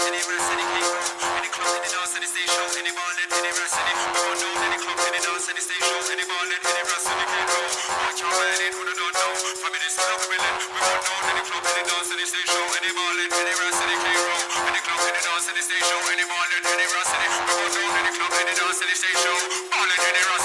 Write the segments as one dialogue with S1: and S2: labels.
S1: any rest, any cake. Any club, any dance, any stage. Any ballin', any rest, any we won't know. Any club, any dance, any show. Any ballin', any rest, any cake roll. Watch your man in who don't know. From this club, we will we won't know. Any club, any dance, any stage show. Any ballin', any rest, any cake roll. Any club, any dance, any show. Any ballin', any rest, any we won't know. Any club, any dance, any show. Ballin', any rest,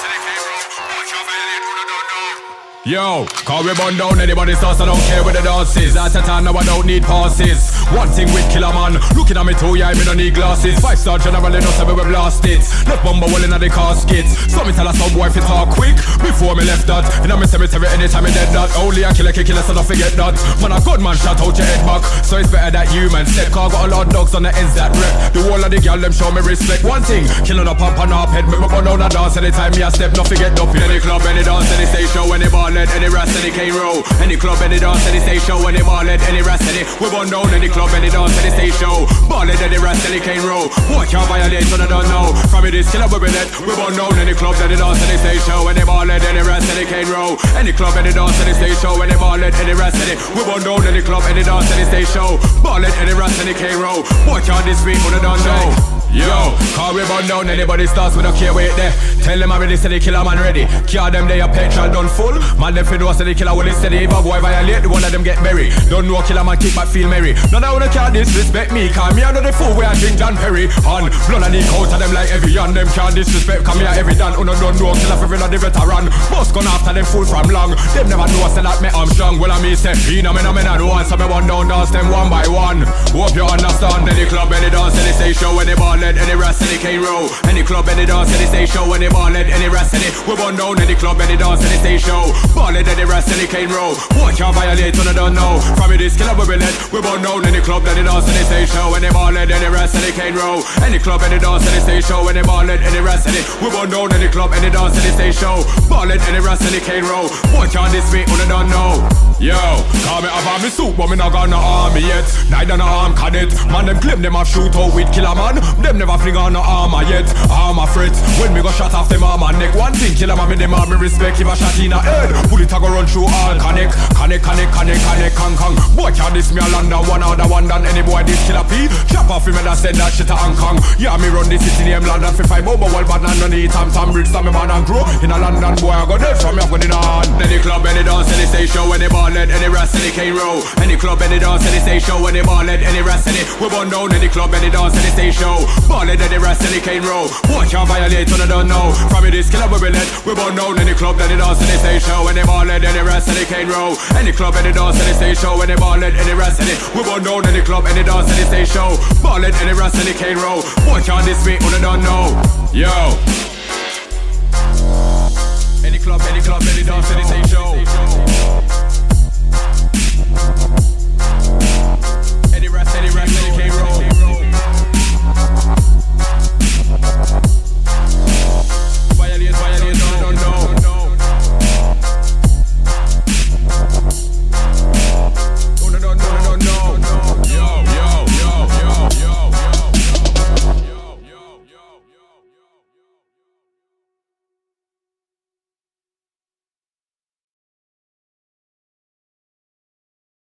S2: Yo, call we burn down anybody sauce, I don't care where the dance is. At a time now I don't need passes. One thing with killer man, looking at me too, yeah, me don't need glasses. Five star general, they know say we blast it. Left bomber well inna the caskets. So me tell her some boy if it talk quick before me left that. Inna me cemetery anytime me dead that. Only a killer can kill us, so don't forget that. Man a good man shot out your head back, so it's better that you man step. I got a lot of dogs on the ends that rep. The whole of the girl them show me respect. One thing, killing up pump and up head, me me burn down a dance anytime me a step. Don't forget up in any club, any dance, any show, any ballad, any rest, any cane roll, any club, any dance, any stage show, any ballad, any rest, any. We burn down any club, any dance, any stage show. Ballad, any rest, any cane roll. Boy can't violate, so I don't know. From it is killer, we be let. We burn down any club, any dance, any stage show, any ballad, any rest, any cane roll. Any club, any dance, any stage show, any ballad, any rest, any. We burn down any club, any dance, any stage show. Ballad, any rest, any cane roll. Boy can't dispute, but I don't know. Yo, call we burn down anybody starts, don't care wait there. Tell them I ready, say the killer man ready. Kill them, they a petrol done full. Man, them fi know say the killer will steady. If a boy violate, the one of them get merry. Don't know a killer man keep back feel merry. None of them can disrespect me, cause me I know the fool where I drink John Perry. And blood and leak out of them like every and them can't disrespect, come here every dan. Uno don't know killer for the veteran. Bust gun after them fool from long. Them never know I say that me I'm strong. Well I me say, he know me no me no know, so me one down dance them one by one. Hope you understand. Any club, any dance, any stage show, any ball, any rest, any cane roll. Any club, any dance, any stage show, any ball, any rest, any. We burn down any club, any dance, any stage show. Ball, any rest, any cane roll. Boy can't violate, when I don't know. From it is killer, we will let. We burn down any club, any dance, any stage show, any ball, any rest, any cane roll. Any club, any dance, any stage show, any ball, any rest, any. We burn down any club, any dance, any stage show. Ball, any rest, any cane roll. Boy can't dispute, when I don't know. Yo, call me have me suit, but me not got no army yet. Neither no arm cadet. Man, them claim them have shoot out with killer man. Them never fling on no armor yet. Armor threat. When me go shot off them armor neck. One thing, killer man, me them army respect. If a shot in a head, bullet a go run through all connect. Connect, connect, connect, connect, kang kang. Boy can't this me a London, one other one than any boy this Killa P. Chop off him and I send that shit to Hong Kong. Yeah, me run the city name London for five over well, but none need time, some bricks, some man and grow. In a London boy, I go dead from me, I go on. Any club, any dance, any show, any ball, any rest, any cane roll. Any club, any dance, any show, any ball, any rest, any. We burn down any club, any dance, any stage show. Ball, any rest, any cane roll. Boy can't violate, when I don't know. From it is killer, we will let. We burn down any club, any dance, any show, any ball, any rest, any cane roll. Any club, any dance, any stage show, any ball, any rest, any. We burn down any club, any dance, any stage show. Ball, any rest, any cane roll. Boy can't dispute, when I don't know. Yo. Any club, any club, any dance, any stage